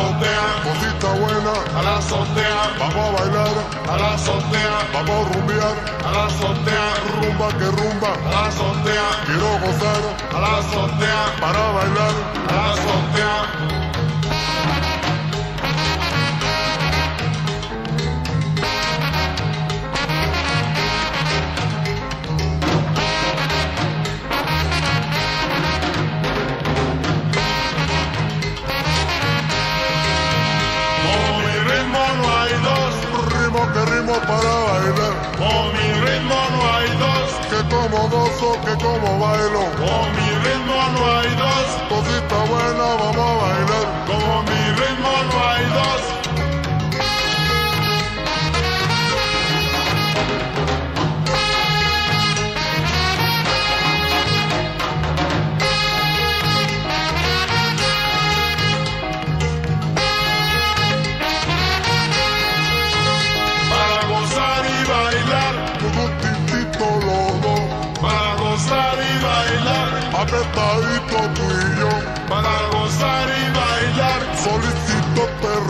azotea, cosita buena, a la azotea, vamos a bailar, a la azotea, vamos a rumbear, a la azotea, rumba que rumba, a la azotea, quiero gozar, a la azotea, para bailar, a la azotea. Ritmo para bailar, con mi ritmo no hay dos, que como gozo, que como bailo, con apretadito tú y yo, para gozar y bailar, solicito te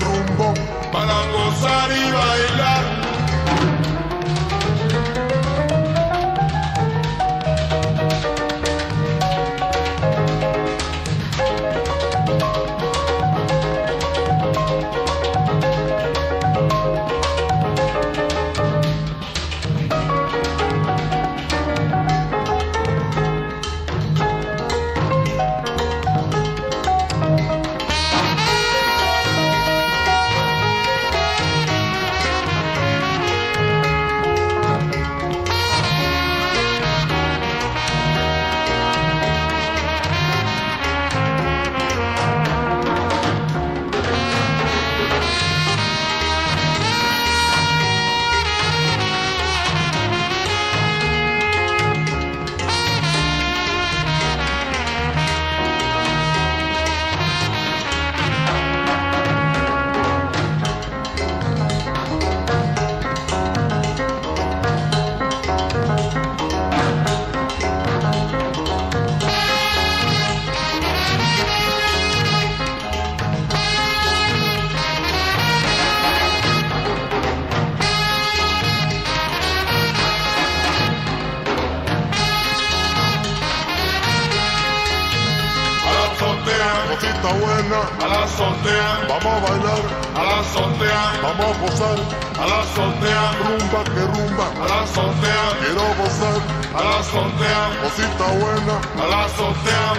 cosita buena, a la azotea, vamos a bailar, a la azotea, vamos a gozar, a la azotea, rumba que rumba, a la azotea, quiero gozar, a la azotea, cosita buena, a la azotea.